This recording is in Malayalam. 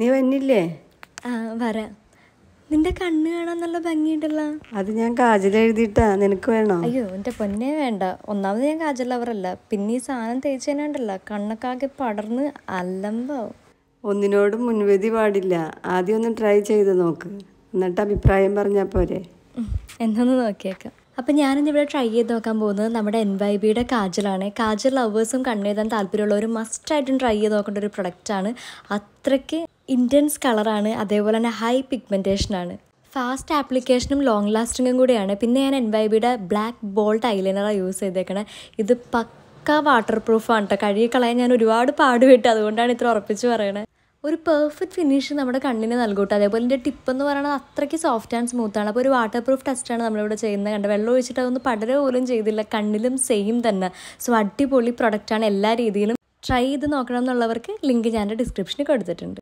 നീ വന്നില്ലേ? ആ വരാം. നിന്റെ കണ്ണ് കാണാൻ നല്ല ഭംഗിയുണ്ടല്ലോ. അത് ഞാൻ കാജൽ എഴുതിയിട്ടാ. നിനക്ക് വേണോ? അയ്യോ എന്റെ പൊന്നെ വേണ്ട. ഒന്നാമത് ഞാൻ കാജൽ ലവറല്ല പിന്നെ ഈ സാധനം തേച്ചേനാണ്ടല്ല. കണ്ണൊക്കെ ആകെ പടർന്ന് അല്ലമ്പോ ഒന്നിനോടും മുൻവിധി പാടില്ല. ആദ്യം ഒന്ന് ട്രൈ ചെയ്ത് നോക്ക്. എന്നിട്ട് അഭിപ്രായം പറഞ്ഞാൽ പോരെ. എന്നൊന്ന് നോക്കിയേക്കാം. അപ്പം ഞാനിന്ന് ഇവിടെ ട്രൈ ചെയ്ത് നോക്കാൻ പോകുന്നത് നമ്മുടെ എൻ വൈ ബിയുടെ കാജലാണ്. കാജൽ ലവേഴ്സും കണ്ണെഴുതാൻ താല്പര്യമുള്ളവരും മസ്റ്റായിട്ടും ട്രൈ ചെയ്ത് നോക്കേണ്ട ഒരു പ്രൊഡക്റ്റാണ് അത്രയ്ക്ക് ഇന്റൻസ് കളറാണ് അതേപോലെ തന്നെ ഹൈ പിഗ്മെന്റേഷനാണ് ഫാസ്റ്റ് ആപ്ലിക്കേഷനും ലോങ് ലാസ്റ്റിങ്ങും കൂടിയാണ്. പിന്നെ ഞാൻ എൻ വൈ ബിയുടെ ബ്ലാക്ക് ബോൾട്ട് ഐലൈനറാണ് യൂസ് ചെയ്തേക്കണേ. ഇത് പക്ക വാട്ടർ പ്രൂഫാണ് കേട്ടോ കഴുകി കളയാൻ ഞാൻ ഒരുപാട് പാടുപെട്ട്. അതുകൊണ്ടാണ് ഇത്ര ഉറപ്പിച്ച് പറയണത് ഒരു പെർഫെക്റ്റ് ഫിനിഷ് നമ്മുടെ കണ്ണിന് നൽകൂട്ടോ. അതേപോലെ ഇതിന്റെ ടിപ്പ് എന്ന് പറയുന്നത് അത്രയ്ക്ക് സോഫ്റ്റ് ആൻഡ് സ്മൂത്ത് ആണ്. അപ്പോൾ ഒരു വാട്ടർ പ്രൂഫ് ടെസ്റ്റാണ് നമ്മളിവിടെ ചെയ്യുന്നത് കണ്ട്? വെള്ളം ഒഴിച്ചിട്ട് അതൊന്നും പടര പോലും ചെയ്തില്ല. കണ്ണിലും സെയിം തന്നെ. സോ അടിപൊളി പ്രൊഡക്റ്റാണ് എല്ലാ രീതിയിലും ട്രൈ ചെയ്ത് നോക്കണം എന്നുള്ളവർക്ക് ലിങ്ക് ഞാൻ ഡിസ്ക്രിപ്ഷനിൽ കൊടുത്തിട്ടുണ്ട്.